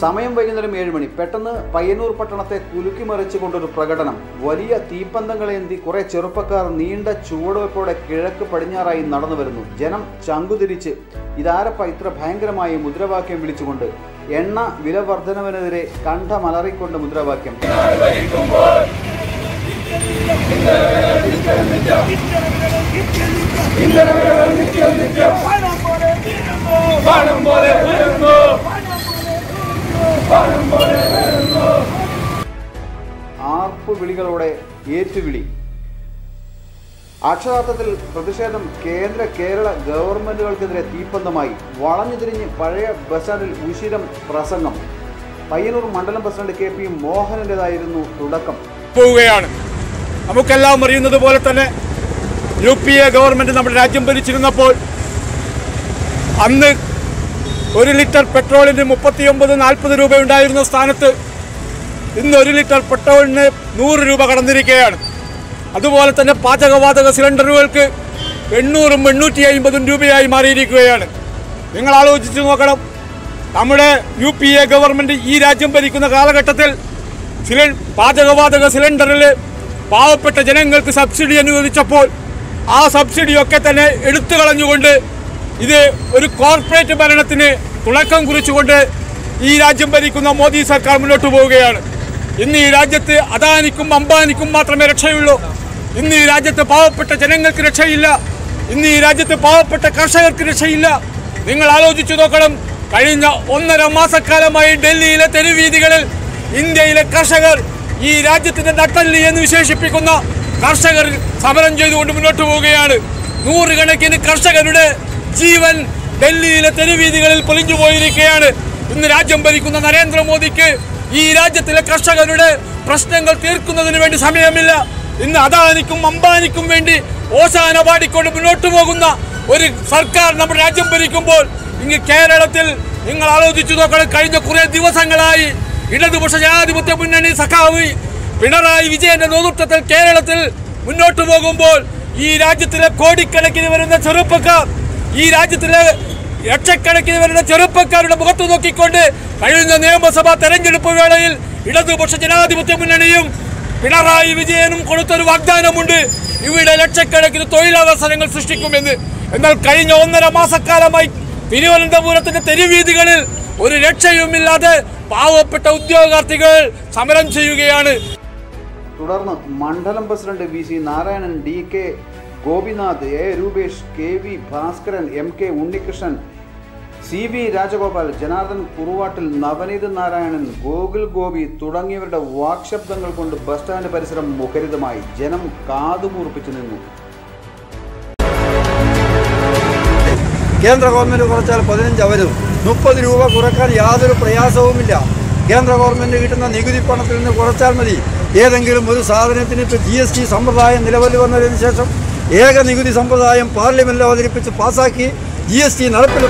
സമയം വൈകുന്നേരം ഏഴ് മണി പെട്ടെന്ന് പയ്യന്നൂർ പട്ടണത്തെ കുലുക്കി മറിച്ചുകൊണ്ടൊരു പ്രകടനം വലിയ തീപ്പന്തങ്ങളേന്തി കുറെ ചെറുപ്പക്കാർ നീണ്ട ചുവടുവെപ്പോടെ കിഴക്ക് പടിഞ്ഞാറായി നടന്നു വരുന്നു ജനം ചങ്കുതിരിച്ച് ഇതാരപ്പ ഇത്ര ഭയങ്കരമായി മുദ്രാവാക്യം വിളിച്ചുകൊണ്ട് എണ്ണ വില വർധനവിനെതിരെ കണ്ഠമലറിക്കൊണ്ട് മുദ്രാവാക്യം ആർപ്പ് വിളികളോടെ ഏറ്റുവിളി. അക്ഷരാർത്ഥത്തിൽ പ്രതിഷേധം കേന്ദ്ര കേരള ഗവൺമെന്റുകൾക്കെതിരെ തീപ്പന്തമായി. വളഞ്ഞു തിരിഞ്ഞ് പഴയ ബസ് സ്റ്റാൻഡിൽ ഉശിരം പ്രസംഗം. പയ്യന്നൂർ മണ്ഡലം പ്രസിഡന്റ് കെ പി മോഹനന്റെതായിരുന്നു തുടക്കം. പോവുകയാണ്. നമുക്കെല്ലാം അറിയുന്നത് പോലെ തന്നെ യു പി എ ഗവൺമെന്റ് നമ്മുടെ രാജ്യം ഭരിച്ചിരുന്നപ്പോൾ അന്ന് ഒരു ലിറ്റർ പെട്രോളിന് മുപ്പത്തിയൊമ്പത് നാൽപ്പത് രൂപ ഉണ്ടായിരുന്ന സ്ഥാനത്ത് ഇന്ന് ഒരു ലിറ്റർ പെട്രോളിന് നൂറ് രൂപ കടന്നിരിക്കുകയാണ്. അതുപോലെ തന്നെ പാചകവാതക സിലിണ്ടറുകൾക്ക് എണ്ണൂറും എണ്ണൂറ്റി അമ്പതും രൂപയായി മാറിയിരിക്കുകയാണ്. നിങ്ങൾ ആലോചിച്ച് നോക്കണം. നമ്മുടെ യു പി എ ഗവൺമെന്റ് ഈ രാജ്യം ഭരിക്കുന്ന കാലഘട്ടത്തിൽ സിലി പാചകവാതക സിലിണ്ടറിൽ പാവപ്പെട്ട ജനങ്ങൾക്ക് സബ്സിഡി അനുവദിച്ചപ്പോൾ ആ സബ്സിഡിയൊക്കെ തന്നെ എടുത്തു കളഞ്ഞുകൊണ്ട് ഇത് ഒരു കോർപ്പറേറ്റ് ഭരണത്തിന് തുടക്കം കുറിച്ചുകൊണ്ട് ഈ രാജ്യം ഭരിക്കുന്ന മോദി സർക്കാർ മുന്നോട്ട് പോവുകയാണ്. ഇന്ന് ഈ രാജ്യത്ത് അദാനിക്കും അംബാനിക്കും മാത്രമേ രക്ഷയുള്ളൂ. ഇന്ന് ഈ രാജ്യത്ത് പാവപ്പെട്ട ജനങ്ങൾക്ക് രക്ഷയില്ല. ഇന്ന് ഈ രാജ്യത്ത് പാവപ്പെട്ട കർഷകർക്ക് രക്ഷയില്ല. നിങ്ങൾ ആലോചിച്ചു നോക്കണം. കഴിഞ്ഞ ഒന്നര മാസക്കാലമായി ഡൽഹിയിലെ തെരുവീതികളിൽ ഇന്ത്യയിലെ കർഷകർ ഈ രാജ്യത്തിന്റെ നട്ടല്ലി എന്ന് വിശേഷിപ്പിക്കുന്ന കർഷകർ സമരം ചെയ്തുകൊണ്ട് മുന്നോട്ട് പോവുകയാണ്. നൂറുകണക്കിന് കർഷകരുടെ ജീവൻ ഡൽഹിയിലെ തെരുവീതികളിൽ പൊലിഞ്ഞു പോയിരിക്കുകയാണ് ഇന്ന് രാജ്യം ഭരിക്കുന്ന നരേന്ദ്രമോദിക്ക് ഈ രാജ്യത്തിലെ കർഷകരുടെ പ്രശ്നങ്ങൾ തീർക്കുന്നതിന് വേണ്ടി സമയമില്ല. ഇന്ന് അദാനിക്കും അംബാനിക്കും വേണ്ടി ഓശാന പാടിക്കൊണ്ട് മുന്നോട്ട് പോകുന്ന ഒരു സർക്കാർ നമ്മുടെ രാജ്യം ഭരിക്കുമ്പോൾ ഇങ്ങ് കേരളത്തിൽ നിങ്ങൾ ആലോചിച്ചു നോക്കണം. കഴിഞ്ഞ കുറെ ദിവസങ്ങളായി ഇടതുപക്ഷ ജനാധിപത്യ മുന്നണി സഖാവ് പിണറായി വിജയന്റെ നേതൃത്വത്തിൽ കേരളത്തിൽ മുന്നോട്ട് പോകുമ്പോൾ ഈ രാജ്യത്തിലെ കോടിക്കണക്കിന് വരുന്ന ചെറുപ്പക്കാർ ഈ രാജ്യത്തിലെ ലക്ഷക്കണക്കിന് വരുന്ന ചെറുപ്പക്കാരുടെ മുഖത്ത് നോക്കിക്കൊണ്ട് കഴിയുന്ന നിയമസഭാ തെരഞ്ഞെടുപ്പ് വേളയിൽ ഇടതുപക്ഷ ജനാധിപത്യ മുന്നണിയും പിണറായി വിജയനും കൊടുത്തൊരു വാഗ്ദാനമുണ്ട്. ഇവിടെ ലക്ഷക്കണക്കിന് തൊഴിലവസരങ്ങൾ സൃഷ്ടിക്കുമെന്ന്. എന്നാൽ കഴിഞ്ഞ ഒന്നര മാസക്കാലമായി തിരുവനന്തപുരത്തിന്റെ തെരുവീതികളിൽ ഒരു രക്ഷയുമില്ലാതെ പാവപ്പെട്ട ഉദ്യോഗാർത്ഥികൾ സമരം ചെയ്യുകയാണ്. തുടർന്ന് മണ്ഡലം president V C Narayanan D K Gopinath A. Rupesh K. V. Bhaskaran M. K. Unnikrishnan C. V. Rajagopal Janardhan Kuruvattil Navaneeth Narayanan Gokul Gopi തുടങ്ങിയവരുടെ വാക്ശബ്ദങ്ങൾ കൊണ്ട് ബസ് സ്റ്റാൻഡ് പരിസരം മുഖരിതമായി. ജനം കാതുകൂർപ്പിച്ചു നിന്നു. കേന്ദ്ര ഗവൺമെന്റ് കുറച്ചാൽ പതിനഞ്ച് അവരും മുപ്പത് രൂപ കുറയ്ക്കാൻ യാതൊരു പ്രയാസവുമില്ല. കേന്ദ്ര ഗവൺമെന്റ് കിട്ടുന്ന നികുതി പണത്തിൽ നിന്ന് കുറച്ചാൽ മതി. ഏതെങ്കിലും ഒരു സാധനത്തിന് ഇപ്പോൾ ജി എസ് ടി സമ്പ്രദായം നിലവിൽ വന്നതിന് ശേഷം ഏക നികുതി സമ്പ്രദായം പാർലമെന്റിൽ അവതരിപ്പിച്ച് പാസാക്കി ജി എസ് ടി നടപ്പിൽ